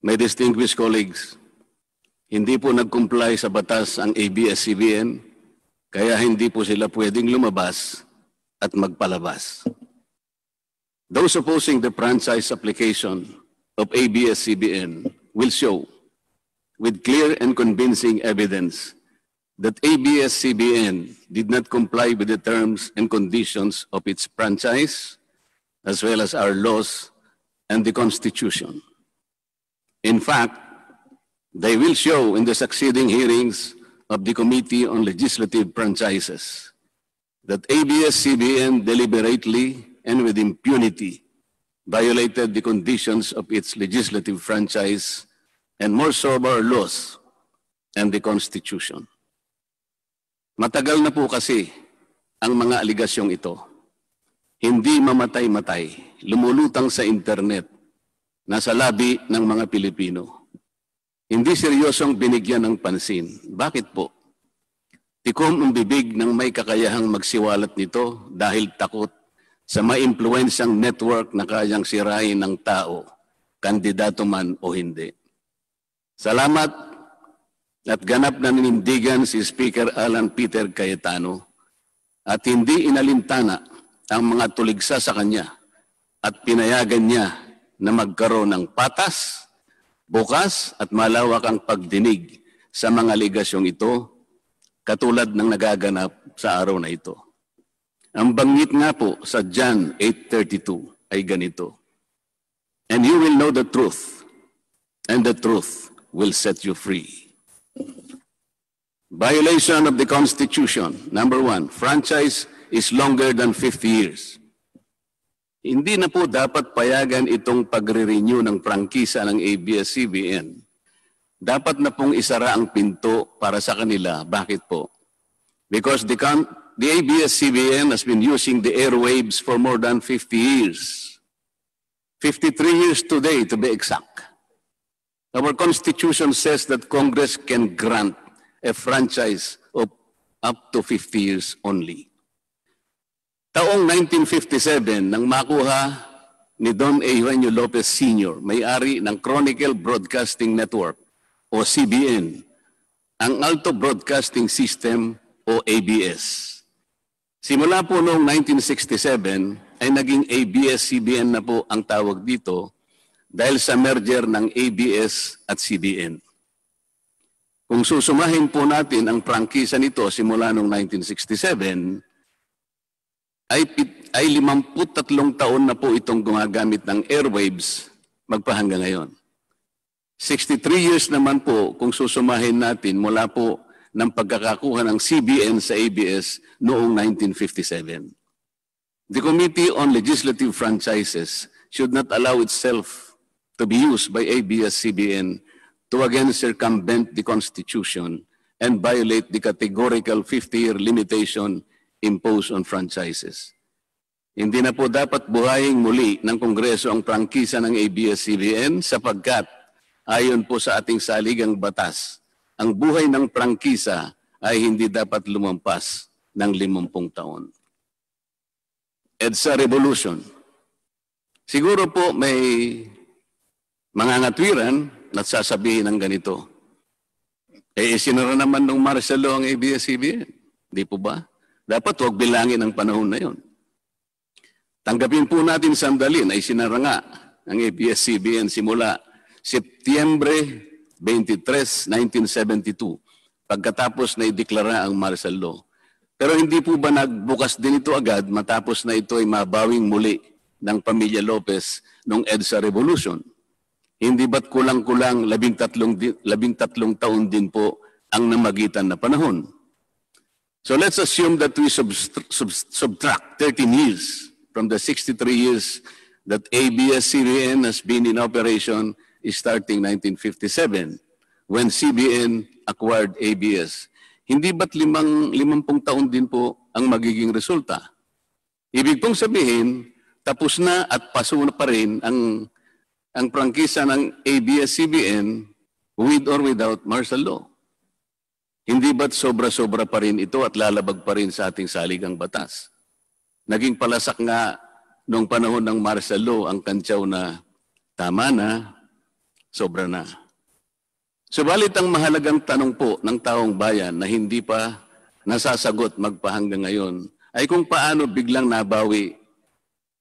My distinguished colleagues, hindi po nag-comply sa batas ang ABS-CBN, kaya hindi po sila pwedeng lumabas at magpalabas. Those opposing the franchise application of ABS-CBN will show with clear and convincing evidence that ABS-CBN did not comply with the terms and conditions of its franchise, as well as our laws and the Constitution. In fact, they will show in the succeeding hearings of the Committee on Legislative Franchises that ABS-CBN deliberately and with impunity violated the conditions of its legislative franchise and more so of our laws and the Constitution. Matagal na po kasi ang mga aligasyong ito. Hindi mamatay-matay, lumulutang sa internet, nasa labi ng mga Pilipino. Hindi seryosong binigyan ng pansin. Bakit po? Tikom ang bibig ng may kakayahang magsiwalat nito dahil takot sa maimpluensyang network na kayang sirain ng tao, kandidato man o hindi. Salamat at ganap na ninindigan si Speaker Alan Peter Cayetano at hindi inalintana ang mga tuligsa sa kanya at pinayagan niya na magkaroon ng patas, bukas at malawak ang pagdinig sa mga ligasyong ito katulad ng nagaganap sa araw na ito. Ang banggit nga po sa John 8.32 ay ganito, And you will know the truth, and the truth will set you free. Violation of the Constitution. Number one, franchise is longer than 50 years. Hindi na po dapat payagan itong pagre-renew ng prangkisa ng ABS-CBN. Dapat na pong isara ang pinto para sa kanila. Bakit po? Because the, the ABS-CBN has been using the airwaves for more than 50 years. 53 years today, to be exact. Our Constitution says that Congress can grant a franchise of up to 50 years only. Taong 1957, nang makuha ni Don Eugenio Lopez Sr., may-ari ng Chronicle Broadcasting Network o CBN, ang Alto Broadcasting System o ABS. Simula po noong 1967 ay naging ABS-CBN na po ang tawag dito dahil sa merger ng ABS at CBN. Kung susumahin po natin ang prangkisa nito simula noong 1967, ay, ay 53 taon na po itong gumagamit ng airwaves magpahanga ngayon. 63 years naman po kung susumahin natin mula po ng pagkakakuha ng CBN sa ABS noong 1957. The Committee on Legislative Franchises should not allow itself to be used by ABS-CBN to again circumvent the Constitution and violate the categorical 50-year limitation imposed on franchises. Hindi na po dapat buhayin muli ng Kongreso ang prangkisa ng ABS-CBN sapagkat ayon po sa ating saligang batas, ang buhay ng prangkisa ay hindi dapat lumampas ng 50 taon. EDSA Revolution. Siguro po may mga ngatwiran at sasabihin ng ganito. Eh, sinara naman ng Marcelo ang ABS-CBN. Di po ba? Dapat huwag bilangin ang panahon na yon. Tanggapin po natin sandali na isinara nga ang ABS-CBN simula Setyembre 23, 1972 pagkatapos na ideklara ang Marcel Law. Pero hindi po ba nagbukas din ito agad matapos na ito ay mabawing muli ng pamilya Lopez noong EDSA Revolution? Hindi ba't kulang-kulang labing tatlong, labing tatlong taon din po ang namagitan na panahon? So let's assume that we subtract 13 years from the 63 years that ABS-CBN has been in operation starting 1957 when CBN acquired ABS. Hindi ba't limang, limampung taon din po ang magiging resulta? Ibig pong sabihin, tapos na at paso na pa rin ang ang prangkisa ng ABS-CBN with or without martial law. Hindi ba't sobra-sobra pa rin ito at lalabag pa rin sa ating saligang batas? Naging palasak nga noong panahon ng martial law ang kantsaw na tama na, Sobra na. Subalit ang mahalagang tanong po ng taong bayan na hindi pa nasasagot magpahanggang ngayon ay kung paano biglang nabawi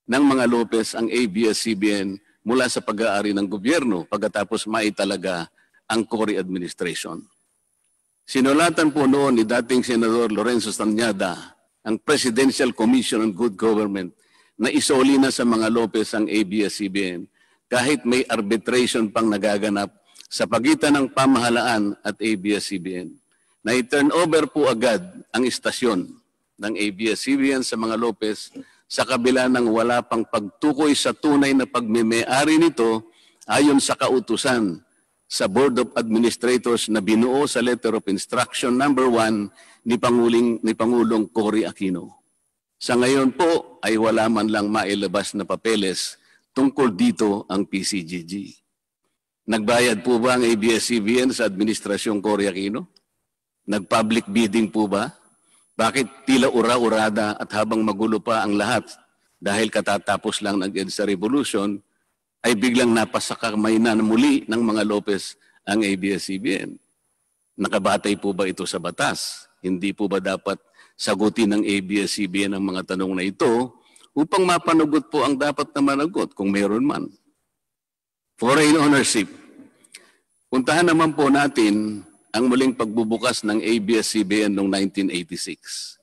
ng mga Lopez ang ABS-CBN mula sa pag-aari ng gobyerno pagkatapos maitalaga ang Cory administration. Sinulatan po noon ni dating Senador Lorenzo Stanyada ang Presidential Commission on Good Government na isoli na sa mga Lopez ang ABS-CBN kahit may arbitration pang nagaganap sa pagitan ng pamahalaan at ABS-CBN. Na i-turn over po agad ang istasyon ng ABS-CBN sa mga Lopez sa kabila ng wala pang pagtukoy sa tunay na pagmimayari nito ayon sa kautusan sa Board of Administrators na binuo sa Letter of Instruction number 1 ni Panguling ni Pangulong Cory Aquino. Sa ngayon po ay wala man lang mailabas na papeles tungkol dito ang PCGG. Nagbayad po ba ang ABS-CBN sa Administrasyong Cory Aquino? Nag-public bidding po ba? Bakit tila ura-urada at habang magulo pa ang lahat dahil katatapos lang ng EDSA Revolution, ay biglang napasakamay na muli ng mga Lopez ang ABS-CBN. Nakabatay po ba ito sa batas? Hindi po ba dapat sagutin ng ABS-CBN ang mga tanong na ito upang mapanagot po ang dapat na managot kung meron man? Foreign ownership. Puntahan naman po natin ang muling pagbubukas ng ABS-CBN noong 1986.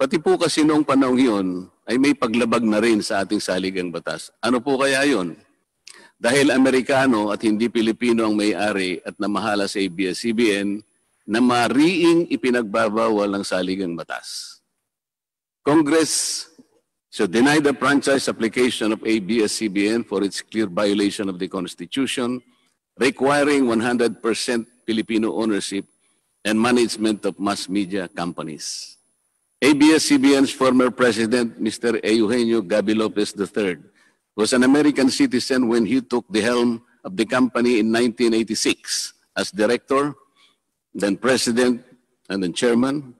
Pati po kasi noong panahon yun, ay may paglabag na rin sa ating saligang batas. Ano po kaya yon? Dahil Amerikano at hindi Pilipino ang may-ari at namahala sa ABS-CBN, na mariing ipinagbabawal ang saligang batas. Congress should deny the franchise application of ABS-CBN for its clear violation of the Constitution, requiring 100% Filipino ownership and management of mass media companies. ABS-CBN's former president, Mr. Eugenio Gabi Lopez III, was an American citizen when he took the helm of the company in 1986 as director, then president, and then chairman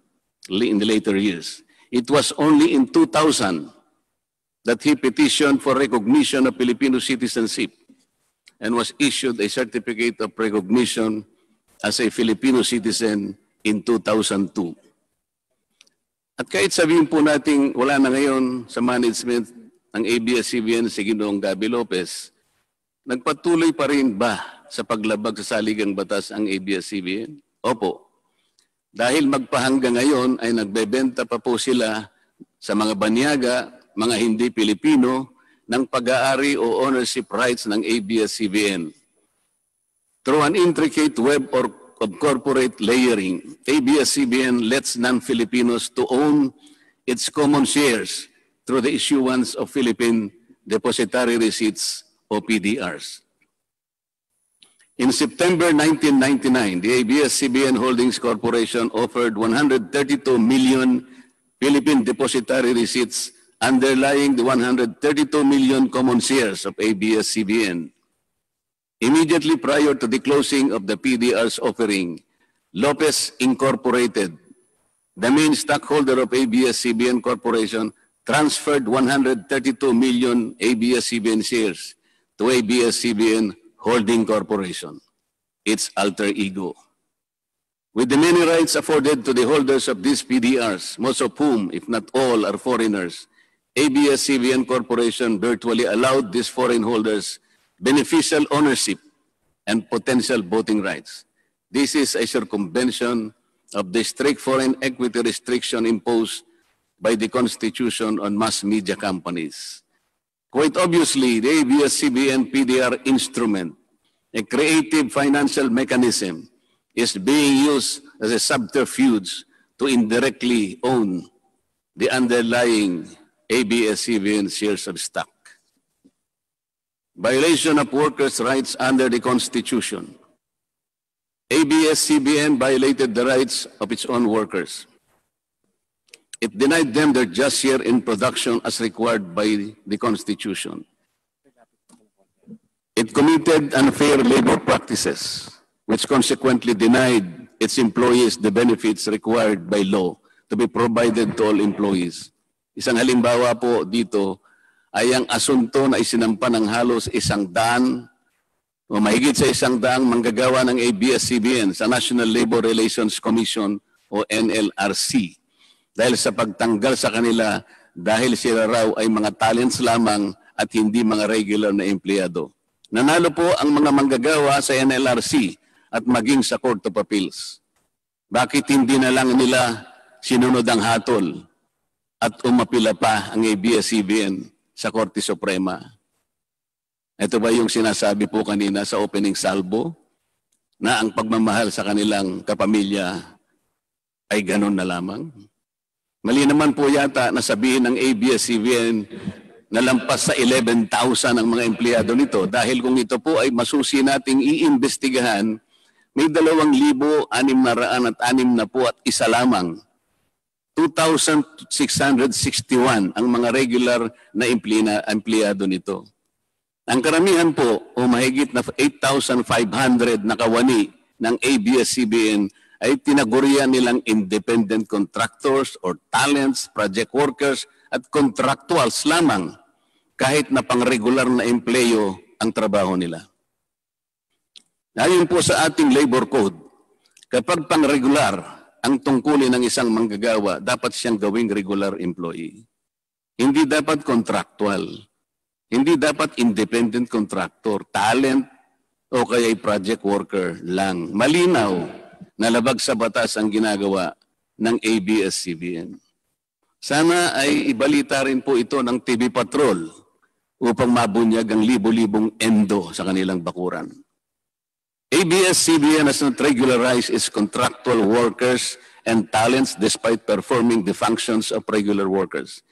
in the later years. It was only in 2000 that he petitioned for recognition of Filipino citizenship and was issued a certificate of recognition as a Filipino citizen in 2002. At kahit sabihin po natin wala na ngayon sa management ng ABS-CBN si Ginoong Gabi Lopez, nagpatuloy pa rin ba sa paglabag sa saligang batas ang ABS-CBN? Opo. Dahil magpahangga ngayon ay nagbebenta pa po sila sa mga banyaga, mga hindi Pilipino, ng pag-aari o ownership rights ng ABS-CBN. Through an intricate web or of corporate layering, ABS-CBN lets non-Filipinos to own its common shares through the issuance of Philippine Depositary Receipts o PDRs. In September 1999, the ABS-CBN Holdings Corporation offered 132 million Philippine Depositary Receipts underlying the 132 million common shares of ABS-CBN Immediately prior to the closing of the PDR's offering, Lopez Incorporated, the main stockholder of ABS-CBN Corporation, transferred 132 million ABS-CBN shares to ABS-CBN Holding Corporation, its alter ego. With the many rights afforded to the holders of these PDRs, most of whom, if not all, are foreigners, ABS-CBN Corporation virtually allowed these foreign holders beneficial ownership and potential voting rights. This is a circumvention of the strict foreign equity restriction imposed by the Constitution on mass media companies. Quite obviously, the ABS-CBN PDR instrument, a creative financial mechanism, is being used as a subterfuge to indirectly own the underlying ABS-CBN shares of stock violation of workers' rights under the Constitution. ABS-CBN violated the rights of its own workers. It denied them their just share in production as required by the Constitution. It committed unfair labor practices, which consequently denied its employees the benefits required by law to be provided to all employees. Isang halimbawa po dito ay ang asunto na isinampa ng halos isang daan o mahigit sa isang daang manggagawa ng ABS-CBN sa National Labor Relations Commission o NLRC dahil sa pagtanggal sa kanila dahil sila raw ay mga talents lamang at hindi mga regular na empleyado. Nanalo po ang mga manggagawa sa NLRC at maging sa Court of Appeals. Bakit hindi na lang nila sinunod ang hatol at umapila pa ang ABS-CBN sa Korte Suprema? Ito ba yung sinasabi po kanina sa opening salvo na ang pagmamahal sa kanilang kapamilya ay ganun na lamang? Mali naman po yata na sabihin ng ABS-CBN na lampas sa 11,000 ang mga empleyado nito dahil kung ito po ay masusi nating iimbestigahan, may 2,600 at anim na po at isa lamang 2,661 ang mga regular na empleyado nito. Ang karamihan po o mahigit na 8,500 na kawani ng ABS-CBN ay tinagurian nilang independent contractors or talents, project workers at contractuals lamang kahit na pang-regular na empleyo ang trabaho nila. Ayon po sa ating labor code, kapag pang-regular ang tungkulin ng isang manggagawa, dapat siyang gawing regular employee. Hindi dapat contractual. Hindi dapat independent contractor, talent, o kaya project worker lang. Malinaw na labag sa batas ang ginagawa ng ABS-CBN. Sana ay ibalita rin po ito ng TV Patrol upang mabunyag ang libo-libong endo sa kanilang bakuran. ABS-CBN has not regularized its contractual workers and talents despite performing the functions of regular workers.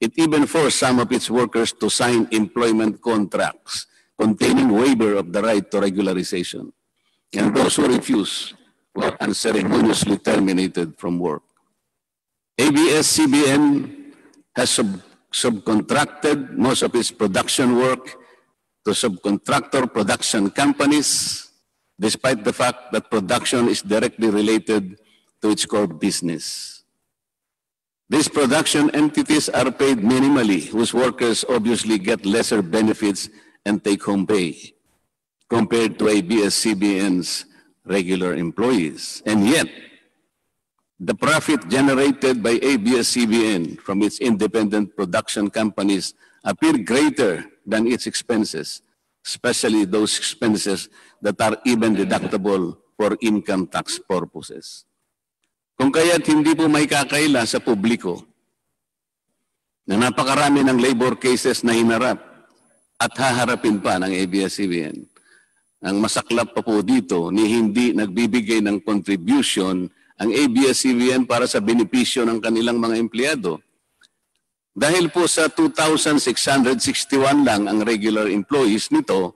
It even forced some of its workers to sign employment contracts containing waiver of the right to regularization. And those who refuse were unceremoniously terminated from work. ABS-CBN has sub subcontracted most of its production work to subcontractor production companies, despite the fact that production is directly related to its core business. These production entities are paid minimally, whose workers obviously get lesser benefits and take-home pay compared to ABS-CBN's regular employees. And yet, the profit generated by ABS-CBN from its independent production companies appear greater than its expenses, especially those expenses that are even deductible for income tax purposes. Kung kaya't hindi po may kakaila sa publiko na napakarami ng labor cases na hinarap at haharapin pa ng ABS-CBN. Ang masaklap pa po dito ni hindi nagbibigay ng contribution ang ABS-CBN para sa benepisyo ng kanilang mga empleyado. Dahil po sa 2,661 lang ang regular employees nito,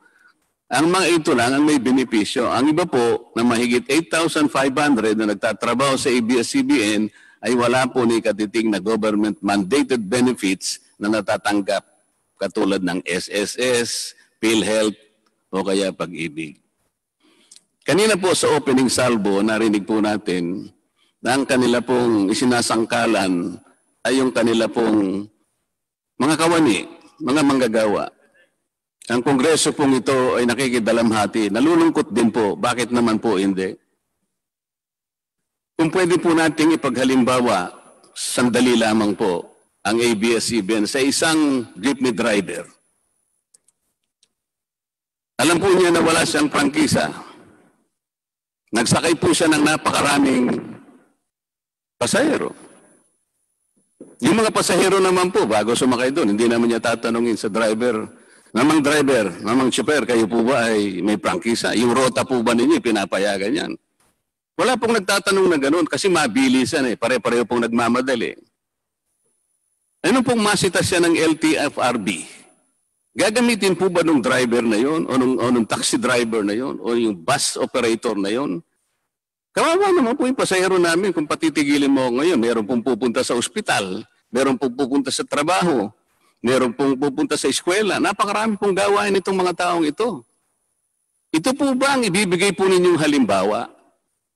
ang mga ito lang ang may benepisyo. Ang iba po na mahigit 8,500 na nagtatrabaho sa ABS-CBN ay wala po ni katiting na government mandated benefits na natatanggap katulad ng SSS, PhilHealth o kaya pag-ibig. Kanina po sa opening salvo, narinig po natin na ang kanila pong isinasangkalan ay yung kanila pong mga kawani, mga manggagawa ang kongreso pong ito ay nakikidalamhati. Nalulungkot din po. Bakit naman po hindi? Kung pwede po nating ipaghalimbawa, sandali lamang po, ang ABS-CBN sa isang jeepney driver. Alam po niya na wala siyang prangkisa. Nagsakay po siya ng napakaraming pasahero. Yung mga pasahero naman po, bago sumakay doon, hindi naman niya tatanungin sa driver, Mamang driver, mamang chopper, kayo po ba ay may prangkisa? Yung rota po ba ninyo, pinapayagan yan? Wala pong nagtatanong na ganun kasi mabilisan eh. Pare-pareho pong nagmamadali. Ano pong masita siya ng LTFRB? Gagamitin po ba ng driver na yon o nung, o nung taxi driver na yon o yung bus operator na yon? Kawawa naman po yung pasahero namin kung patitigilin mo ngayon. Meron pong pupunta sa ospital, meron pong pupunta sa trabaho, Meron pong pupunta sa eskwela. Napakarami pong gawain itong mga taong ito. Ito po ba ang ibibigay po ninyong halimbawa?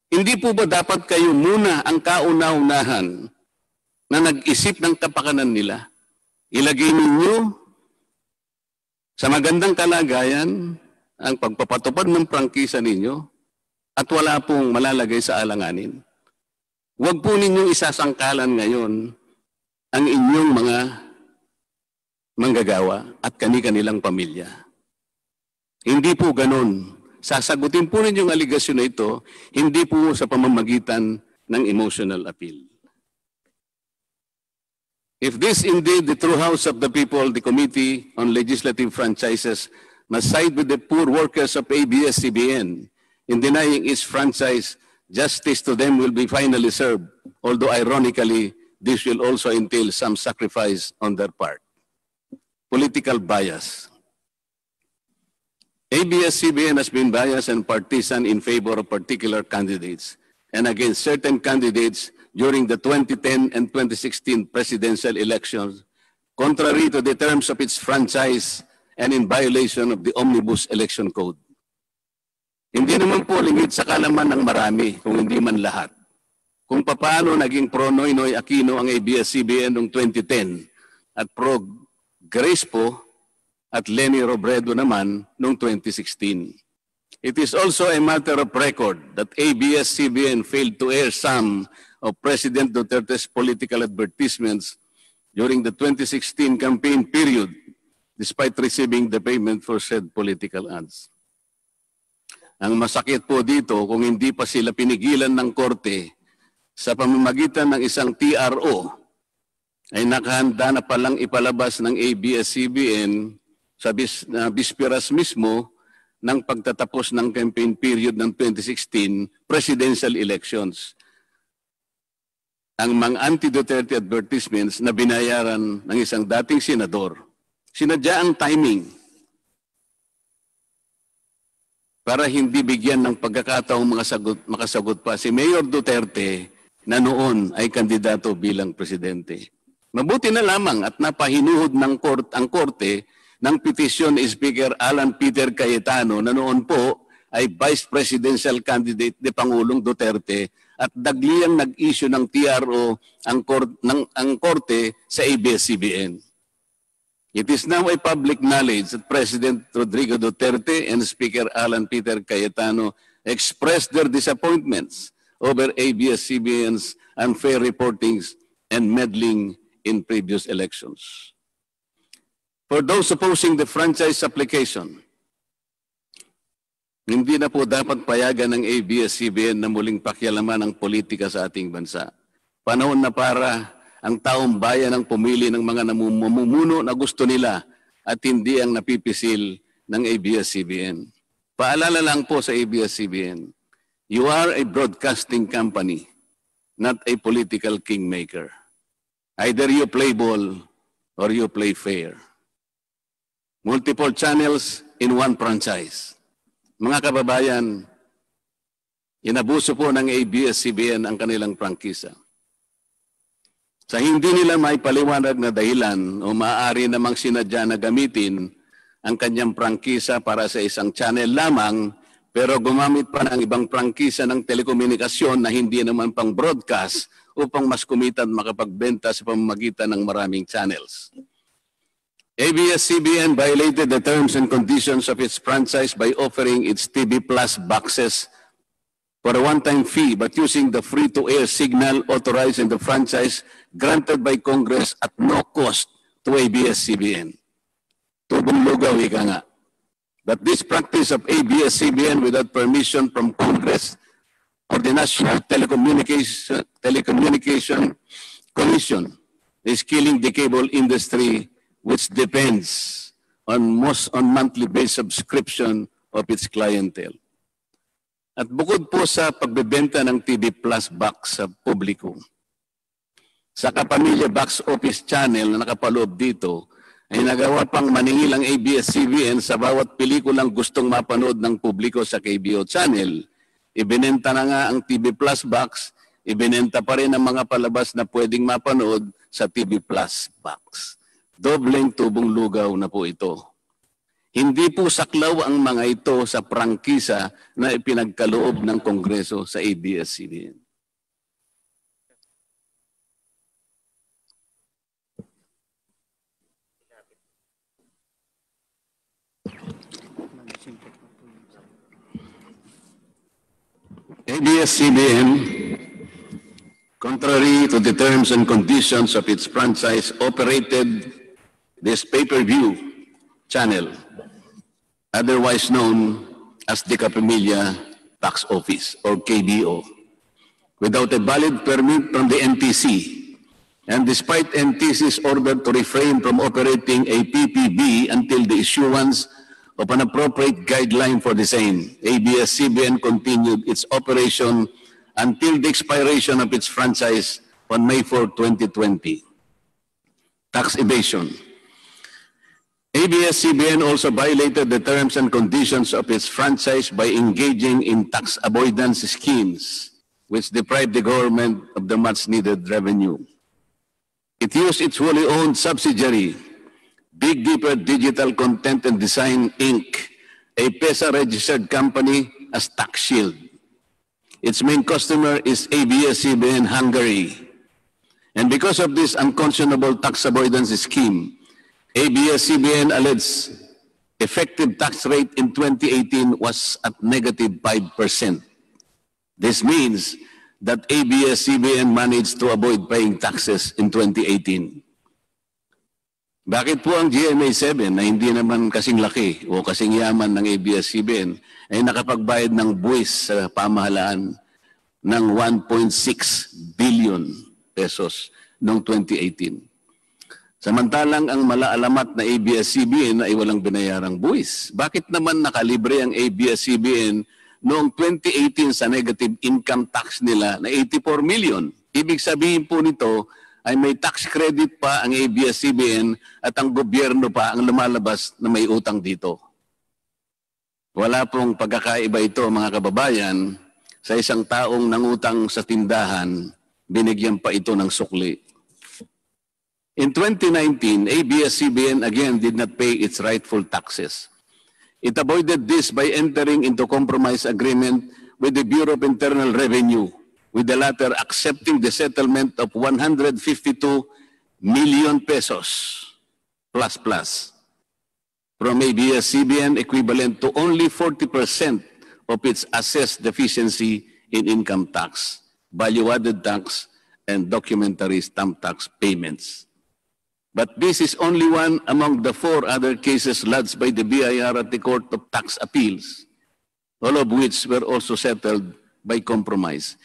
Hindi po ba dapat kayo muna ang kauna-unahan na nag-isip ng kapakanan nila? Ilagay ninyo sa magandang kalagayan ang pagpapatupad ng prangkisa ninyo at wala pong malalagay sa alanganin. Huwag po ninyong isasangkalan ngayon ang inyong mga manggagawa at kani-kanilang pamilya. Hindi po ganun. Sasagutin po ninyong aligasyon na ito, hindi po sa pamamagitan ng emotional appeal. If this indeed the true house of the people, the Committee on Legislative Franchises must side with the poor workers of ABS-CBN in denying its franchise, justice to them will be finally served, although ironically, this will also entail some sacrifice on their part. Political bias. ABS-CBN has been biased and partisan in favor of particular candidates and against certain candidates during the 2010 and 2016 presidential elections, contrary to the terms of its franchise and in violation of the Omnibus Election Code. Hindi naman po lingid sa kalaman ng marami, kung hindi man lahat. Kung paano naging pro Noynoy Aquino ang ABS-CBN noong 2010 at pro Grace po at Lenny Robredo naman noong 2016. It is also a matter of record that ABS-CBN failed to air some of President Duterte's political advertisements during the 2016 campaign period despite receiving the payment for said political ads. Ang masakit po dito kung hindi pa sila pinigilan ng korte sa pamamagitan ng isang TRO ay nakahanda na palang ipalabas ng ABS-CBN sa bis, na bisperas mismo ng pagtatapos ng campaign period ng 2016 presidential elections. Ang mga anti-Duterte advertisements na binayaran ng isang dating senador. Sinadya ang timing para hindi bigyan ng pagkakataong mga sagot, makasagot pa si Mayor Duterte na noon ay kandidato bilang presidente. Mabuti na lamang at napahinuhod ng court, ang korte ng petisyon ni Speaker Alan Peter Cayetano na noon po ay Vice Presidential Candidate ni Pangulong Duterte at dagliang nag-issue ng TRO ang, kor- ng, ang korte sa ABS-CBN. It is now a public knowledge that President Rodrigo Duterte and Speaker Alan Peter Cayetano expressed their disappointments over ABS-CBN's unfair reportings and meddling in previous elections. For those opposing the franchise application, hindi na po dapat payagan ng ABS-CBN na muling pakialaman ang politika sa ating bansa. Panahon na para ang taong bayan ang pumili ng mga namumuno na gusto nila at hindi ang napipisil ng ABS-CBN. Paalala lang po sa ABS-CBN, you are a broadcasting company, not a political kingmaker. Either you play ball or you play fair. Multiple channels in one franchise. Mga kababayan, inabuso po ng ABS-CBN ang kanilang prangkisa. Sa hindi nila may paliwanag na dahilan o maaari namang sinadya na gamitin ang kanyang prangkisa para sa isang channel lamang pero gumamit pa ng ibang prangkisa ng telekomunikasyon na hindi naman pang broadcast upang mas kumita at makapagbenta sa pamamagitan ng maraming channels. ABS-CBN violated the terms and conditions of its franchise by offering its TV Plus boxes for a one-time fee but using the free-to-air signal authorized in the franchise granted by Congress at no cost to ABS-CBN. Tubong lugaw, ika nga. That this practice of ABS-CBN without permission from Congress or the National Telecommunication, Telecommunication Commission is killing the cable industry which depends on most on monthly based subscription of its clientele. At bukod po sa pagbebenta ng TV Plus box sa publiko, sa Kapamilya Box Office Channel na nakapaloob dito, ay nagawa pang maningil ang ABS-CBN sa bawat pelikulang gustong mapanood ng publiko sa KBO Channel Ibinenta na nga ang TV Plus box, ibinenta pa rin ang mga palabas na pwedeng mapanood sa TV Plus box. Dobleng tubong lugaw na po ito. Hindi po saklaw ang mga ito sa prangkisa na ipinagkaloob ng Kongreso sa ABS-CBN. ABS-CBN, contrary to the terms and conditions of its franchise, operated this pay-per-view channel, otherwise known as the Capimilla Tax Office or KBO, without a valid permit from the NTC. And despite NTC's order to refrain from operating a PPB until the issuance of an appropriate guideline for the same, ABS-CBN continued its operation until the expiration of its franchise on May 4, 2020. Tax evasion. ABS-CBN also violated the terms and conditions of its franchise by engaging in tax avoidance schemes, which deprived the government of the much-needed revenue. It used its wholly owned subsidiary, Big Dipper Digital Content and Design, Inc., a PESA-registered company, as tax shield. Its main customer is ABS-CBN Hungary. And because of this unconscionable tax avoidance scheme, ABS-CBN alleged effective tax rate in 2018 was at negative 5%. This means that ABS-CBN managed to avoid paying taxes in 2018. Bakit po ang GMA7 na hindi naman kasing laki o kasing yaman ng ABS-CBN ay nakapagbayad ng buwis sa pamahalaan ng 1.6 billion pesos noong 2018? Samantalang ang malaalamat na ABS-CBN ay walang binayarang buwis. Bakit naman nakalibre ang ABS-CBN noong 2018 sa negative income tax nila na 84 million? Ibig sabihin po nito ay may tax credit pa ang ABS-CBN at ang gobyerno pa ang lumalabas na may utang dito. Wala pong pagkakaiba ito mga kababayan sa isang taong nangutang sa tindahan, binigyan pa ito ng sukli. In 2019, ABS-CBN again did not pay its rightful taxes. It avoided this by entering into compromise agreement with the Bureau of Internal Revenue, with the latter accepting the settlement of 152 million pesos plus plus from ABS-CBN equivalent to only 40% of its assessed deficiency in income tax, value-added tax, and documentary stamp tax payments. But this is only one among the four other cases lodged by the BIR at the Court of Tax Appeals, all of which were also settled by compromise.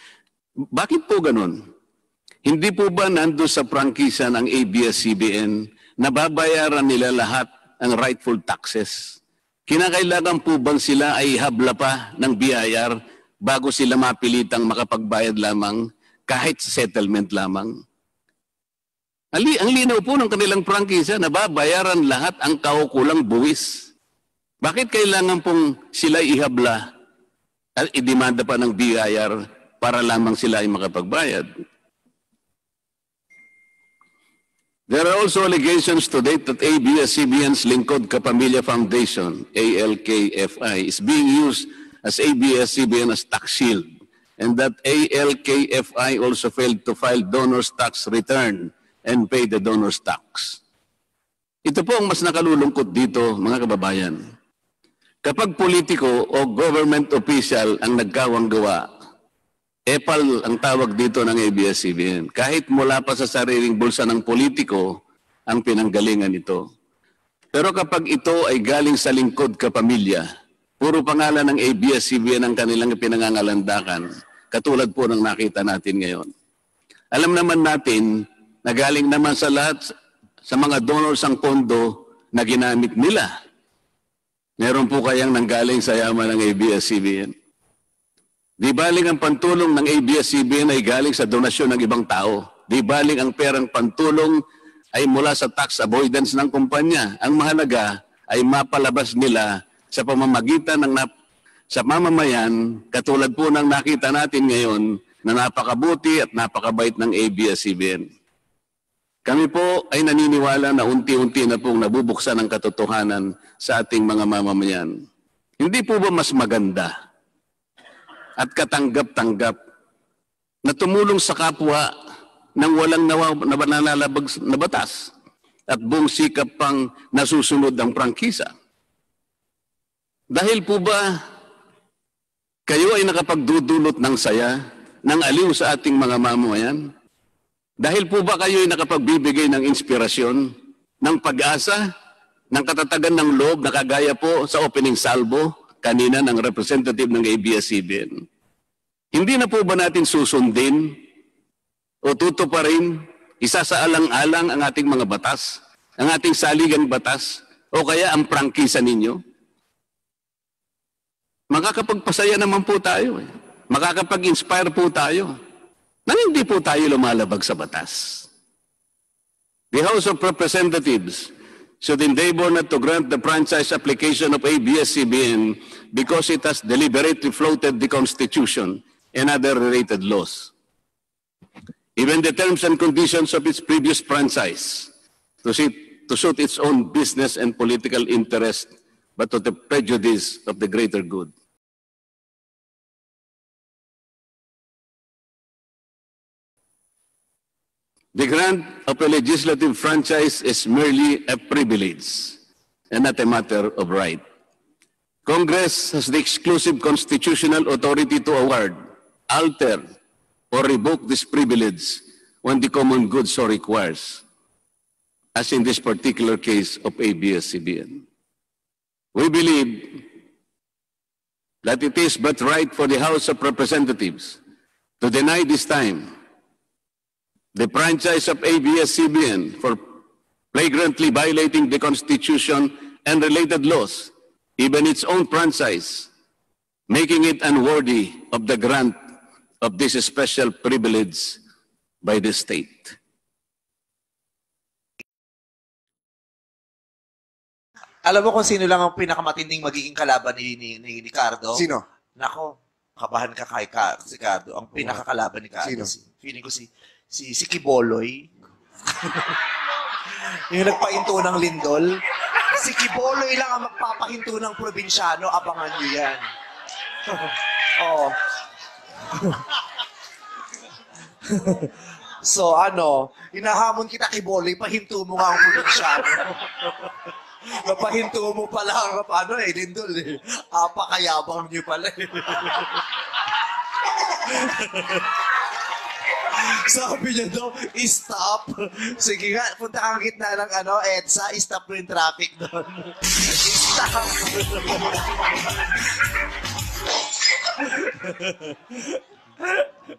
Bakit po ganun? Hindi po ba nando sa prangkisa ng ABS-CBN nababayaran nila lahat ang rightful taxes? Kinakailangan po bang sila ay habla pa ng BIR bago sila mapilitang makapagbayad lamang kahit sa settlement lamang? Ang, li- ang linaw po ng kanilang prangkisa, nababayaran lahat ang kaukulang buwis. Bakit kailangan pong sila ihabla at idemanda pa ng BIR para lamang sila ay makapagbayad? There are also allegations to date that ABS-CBN's Lingkod Kapamilya Foundation, ALKFI, is being used as ABS-CBN as tax shield and that ALKFI also failed to file donor's tax return and pay the donor's tax. Ito po ang mas nakalulungkot dito, mga kababayan. Kapag politiko o government official ang nagkawang gawa, epal ang tawag dito ng ABS-CBN. Kahit mula pa sa sariling bulsa ng politiko, ang pinanggalingan ito. Pero kapag ito ay galing sa lingkod kapamilya, puro pangalan ng ABS-CBN ang kanilang pinangangalandakan, katulad po ng nakita natin ngayon. Alam naman natin na galing naman sa lahat sa mga donors ang pondo na ginamit nila. Meron po kayang nanggaling sa yaman ng ABS-CBN. Di baling ang pantulong ng ABS-CBN ay galing sa donasyon ng ibang tao. Di baling ang perang pantulong ay mula sa tax avoidance ng kumpanya. Ang mahalaga ay mapalabas nila sa pamamagitan ng nap- sa mamamayan, katulad po ng nakita natin ngayon na napakabuti at napakabait ng ABS-CBN. Kami po ay naniniwala na unti-unti na pong nabubuksan ang katotohanan sa ating mga mamamayan. Hindi po ba mas maganda at katanggap-tanggap na tumulong sa kapwa ng walang nawa, nabanalabag na batas at buong sikap pang nasusunod ang prangkisa? Dahil po ba kayo ay nakapagdudulot ng saya, ng aliw sa ating mga mamamayan? Dahil po ba kayo ay nakapagbibigay ng inspirasyon, ng pag-asa, ng katatagan ng loob na kagaya po sa opening salvo kanina ng representative ng ABS-CBN? Hindi na po ba natin susundin o tutuparin, isasaalang-alang ang ating mga batas, ang ating saligang batas, o kaya ang prangkisa ninyo? Makakapagpasaya naman po tayo. Eh. Makakapag-inspire po tayo. Nang hindi po tayo lumalabag sa batas. The House of Representatives should endeavor not to grant the franchise application of ABS-CBN because it has deliberately floated the Constitution and other related laws. Even the terms and conditions of its previous franchise to suit, to suit its own business and political interest, but to the prejudice of the greater good. The grant of a legislative franchise is merely a privilege and not a matter of right. Congress has the exclusive constitutional authority to award, alter, or revoke this privilege when the common good so requires, as in this particular case of ABS-CBN. We believe that it is but right for the House of Representatives to deny this time the franchise of ABS-CBN for flagrantly violating the Constitution and related laws, even its own franchise, making it unworthy of the grant of this special privilege by the state. Alam mo kung sino lang ang pinakamatinding magiging kalaban ni, ni, ni, ni Cardo? Sino? Nako, kabahan ka kay Car si Cardo. Ang pinakakalaban ni Cardo. Sino? Si, feeling ko si, si, si Kiboloy. yung nagpahinto ng lindol. Si Kiboloy lang ang magpapahinto ng probinsyano. Abangan nyo yan. Oo. so ano, hinahamon kita Kiboloy, pahinto mo nga ang probinsyano. Napahinto mo pala ang ano eh, lindol eh. Apakayabang niyo pala eh. Sabi niya daw, stop. Sige nga, punta kang gitna ng ano, EDSA, stop mo yung traffic doon. stop.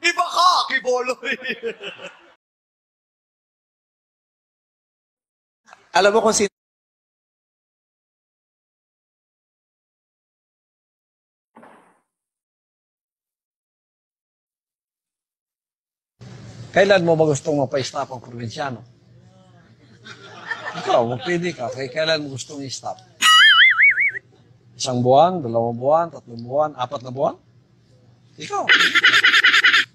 Iba ka, kiboloy. Alam mo kung sino Kailan mo ba gustong mapa-stop ang probinsyano? Ikaw, pwede ka. Kaya kailan mo gustong i-stop? Isang buwan, dalawang buwan, tatlong buwan, apat na buwan? Ikaw.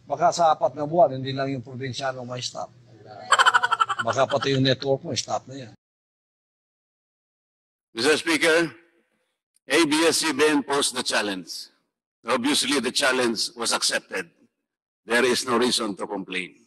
Baka sa apat na buwan, hindi lang yung probinsyano may stop. Baka pati yung network mo, stop na yan. Mr. Speaker, ABS-CBN posed the challenge. Obviously, the challenge was accepted. There is no reason to complain.